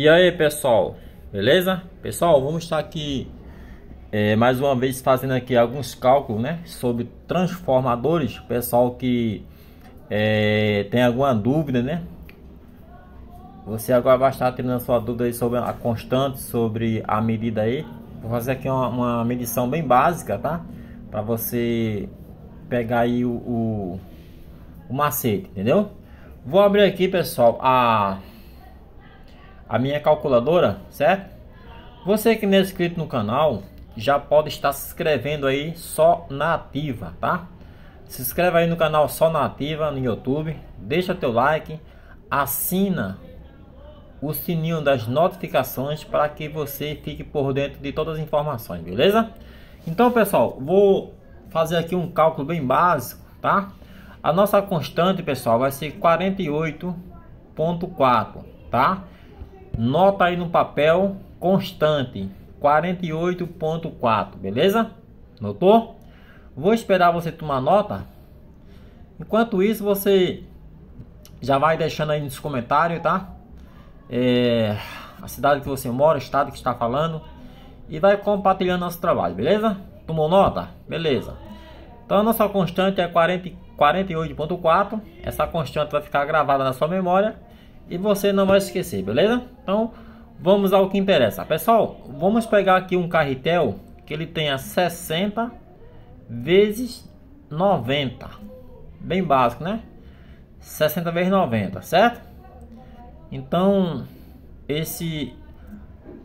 E aí pessoal, beleza? Pessoal, vamos estar aqui é, mais uma vez fazendo aqui alguns cálculos né, sobre transformadores. Pessoal que é, tem alguma dúvida, né? Você agora vai estar tendo a sua dúvida sobre a constante, sobre a medida aí. Vou fazer aqui uma, uma medição bem básica, tá? Para você pegar aí o, o, o macete, entendeu? Vou abrir aqui, pessoal, a a minha calculadora, certo? Você que não é inscrito no canal, já pode estar se inscrevendo aí só na ativa, tá? Se inscreve aí no canal só na ativa no YouTube, deixa teu like, assina o sininho das notificações para que você fique por dentro de todas as informações, beleza? Então, pessoal, vou fazer aqui um cálculo bem básico, tá? A nossa constante, pessoal, vai ser 48.4, tá? Nota aí no papel constante 48.4, beleza? Notou? Vou esperar você tomar nota. Enquanto isso, você já vai deixando aí nos comentários, tá? É, a cidade que você mora, o estado que está falando e vai compartilhando nosso trabalho, beleza? Tomou nota? Beleza. Então a nossa constante é 48.4. Essa constante vai ficar gravada na sua memória e você não vai esquecer, beleza? Então, vamos ao que interessa. Pessoal, vamos pegar aqui um carretel que ele tenha 60 vezes 90. Bem básico, né? 60 vezes 90, certo? Então, esse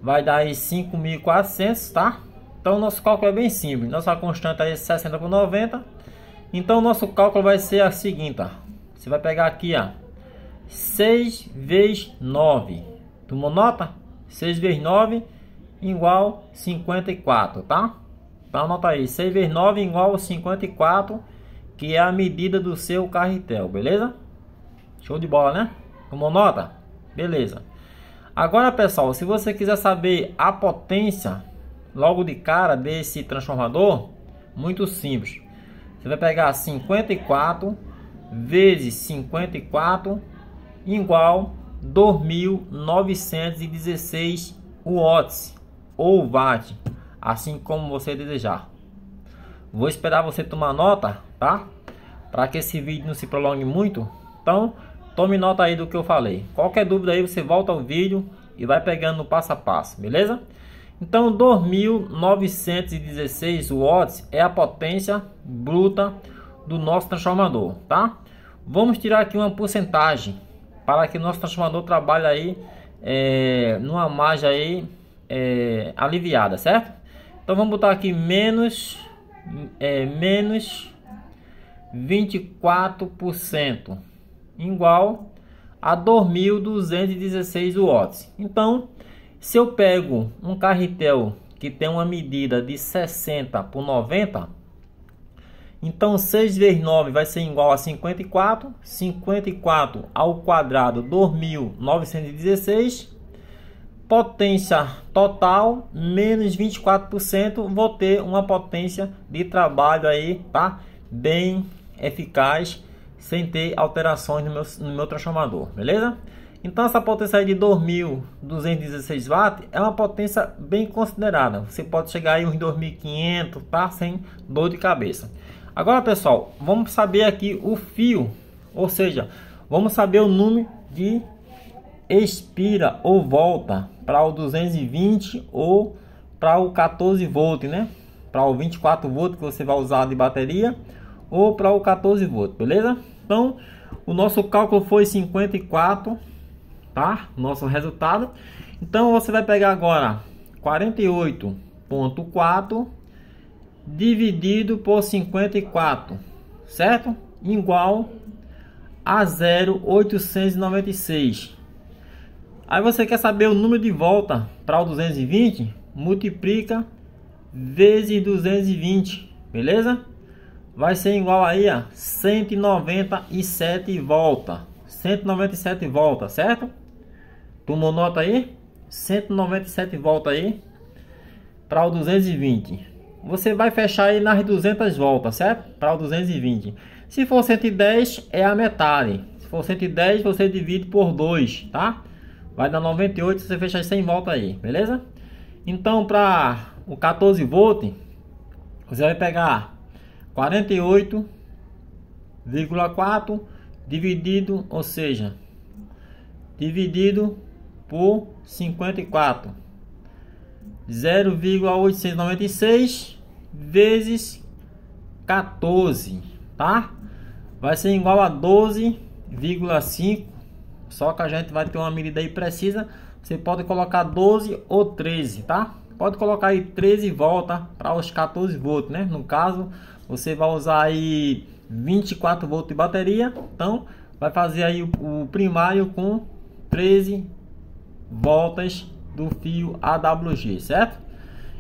vai dar aí 5.400, tá? Então, nosso cálculo é bem simples. Nossa constante aí é 60 por 90. Então, nosso cálculo vai ser a seguinte, ó. Você vai pegar aqui, ó 6 vezes 9. Tomou nota? 6 vezes 9 igual 54, tá? Então anota aí, 6 vezes 9 igual 54, que é a medida do seu carretel, beleza? Show de bola, né? Tomou nota? Beleza. Agora, pessoal, se você quiser saber a potência logo de cara desse transformador, muito simples. Você vai pegar 54 vezes 54 igual 2.916 watts ou watt, assim como você desejar. Vou esperar você tomar nota, tá? Para que esse vídeo não se prolongue muito. Então, tome nota aí do que eu falei. Qualquer dúvida aí, você volta ao vídeo e vai pegando no passo a passo, beleza? Então, 2.916 watts é a potência bruta do nosso transformador, tá? Vamos tirar aqui uma porcentagem para que nosso transformador trabalhe aí é, numa margem aí é, aliviada, certo? Então vamos botar aqui menos é, menos 24% igual a 2.216 watts. Então, se eu pego um carretel que tem uma medida de 60 por 90 então 6 vezes 9 vai ser igual a 54. 54 ao quadrado 2.916. Potência total menos 24%. Vou ter uma potência de trabalho aí, tá? Bem eficaz, sem ter alterações no meu, no meu transformador, beleza? Então essa potência aí de 2.216 watts é uma potência bem considerada. Você pode chegar aí uns 2.500, tá? Sem dor de cabeça. Agora, pessoal, vamos saber aqui o fio, ou seja, vamos saber o número de expira ou volta para o 220 ou para o 14 volt, né? Para o 24 volt que você vai usar de bateria ou para o 14 volt, beleza? Então, o nosso cálculo foi 54, tá? Nosso resultado. Então, você vai pegar agora 48.4 dividido por 54, certo? Igual a 0,896. Aí você quer saber o número de volta para o 220? Multiplica vezes 220, beleza? Vai ser igual aí a 197 volta. 197 volta, certo? Tomou nota aí? 197 volta aí para o 220 você vai fechar aí nas 200 voltas, certo? Para o 220. Se for 110, é a metade. Se for 110, você divide por 2, tá? vai dar 98 se você fechar 100 voltas aí, beleza? Então, para o 14 volt, você vai pegar 48,4 dividido, ou seja, dividido por 54. 0,896 vezes 14, tá? Vai ser igual a 12,5. Só que a gente vai ter uma medida aí precisa. Você pode colocar 12 ou 13, tá? Pode colocar aí 13 volta para os 14 volts, né? No caso, você vai usar aí 24 volts de bateria, então vai fazer aí o primário com 13 voltas do fio AWG, certo?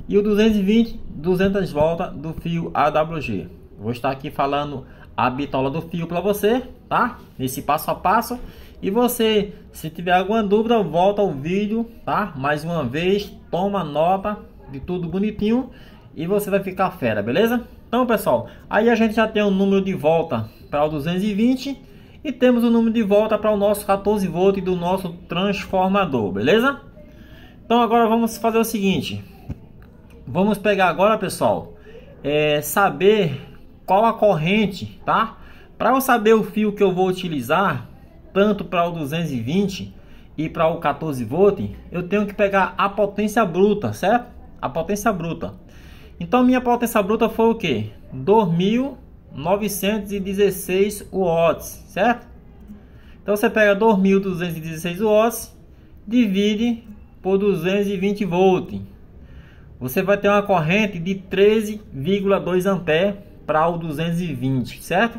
E o 220, 200 voltas do fio AWG. Vou estar aqui falando a bitola do fio para você, tá? Nesse passo a passo. E você, se tiver alguma dúvida, volta ao vídeo, tá? Mais uma vez, toma nota de tudo bonitinho e você vai ficar fera, beleza? Então, pessoal, aí a gente já tem o um número de volta para o 220 e temos o número de volta para o nosso 14 volt do nosso transformador, beleza? Então agora vamos fazer o seguinte, vamos pegar agora, pessoal, é, saber qual a corrente, tá? Para eu saber o fio que eu vou utilizar, tanto para o 220 e para o 14 volt, eu tenho que pegar a potência bruta, certo? A potência bruta. Então minha potência bruta foi o que? 2000 916 watts, certo? Então você pega 2216 watts, divide por 220 volts. Você vai ter uma corrente de 13,2 ampere para o 220, certo?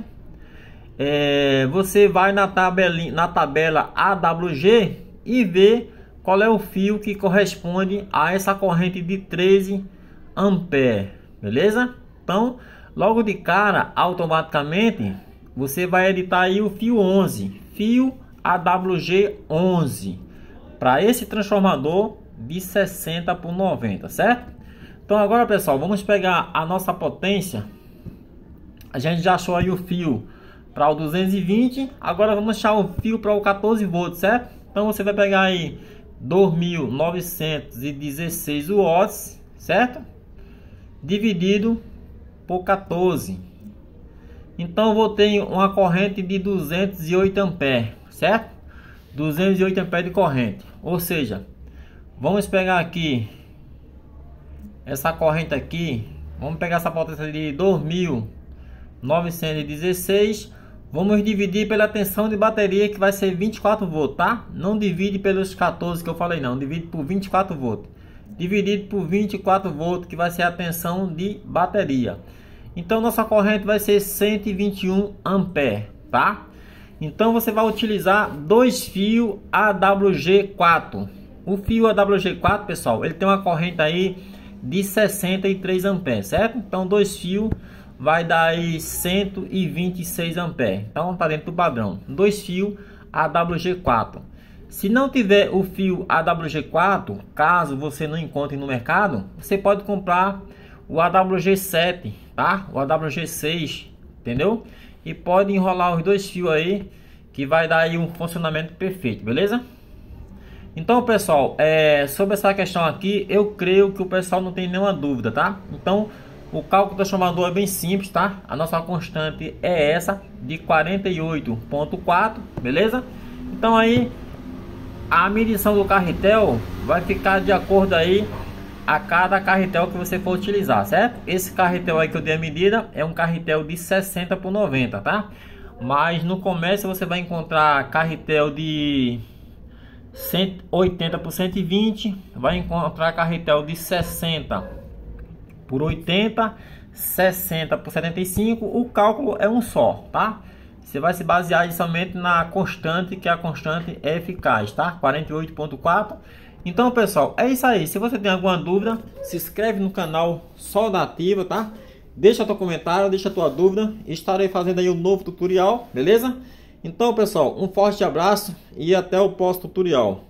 É, você vai na tabela, na tabela AWG e vê qual é o fio que corresponde a essa corrente de 13 ampere, beleza? Então, Logo de cara, automaticamente, você vai editar aí o fio 11, fio AWG 11, para esse transformador de 60 por 90, certo? Então agora, pessoal, vamos pegar a nossa potência. A gente já achou aí o fio para o 220, agora vamos achar o fio para o 14 volts, certo? Então você vai pegar aí 2.916 watts, certo? Dividido por 14. Então eu vou ter uma corrente de 208 amperes, certo? 208 amperes de corrente. Ou seja, vamos pegar aqui essa corrente aqui, vamos pegar essa potência de 2916, vamos dividir pela tensão de bateria que vai ser 24 volts, tá? Não divide pelos 14 que eu falei não, divide por 24 volts dividido por 24 volts, que vai ser a tensão de bateria. Então nossa corrente vai ser 121 ampere, tá? Então você vai utilizar dois fios AWG4. O fio AWG4, pessoal, ele tem uma corrente aí de 63 amperes, certo? Então dois fios vai dar aí 126 amperes. Então tá dentro do padrão. Dois fios AWG4. Se não tiver o fio AWG4, caso você não encontre no mercado, você pode comprar o AWG7, tá? O AWG6, entendeu? E pode enrolar os dois fios aí, que vai dar aí um funcionamento perfeito, beleza? Então, pessoal, é, sobre essa questão aqui, eu creio que o pessoal não tem nenhuma dúvida, tá? Então, o cálculo do transformador é bem simples, tá? A nossa constante é essa, de 48.4, beleza? Então aí, a medição do carretel vai ficar de acordo aí a cada carretel que você for utilizar, certo? Esse carretel aí que eu dei a medida é um carretel de 60 por 90, tá? Mas no comércio você vai encontrar carretel de 180 por 120, vai encontrar carretel de 60 por 80, 60 por 75, o cálculo é um só, tá? Você vai se basear somente na constante, que a constante é eficaz, tá? 48.4. Então, pessoal, é isso aí. Se você tem alguma dúvida, se inscreve no canal Solda Ativa, tá? Deixa teu comentário, deixa tua dúvida. Estarei fazendo aí um novo tutorial, beleza? Então, pessoal, um forte abraço e até o próximo tutorial.